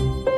you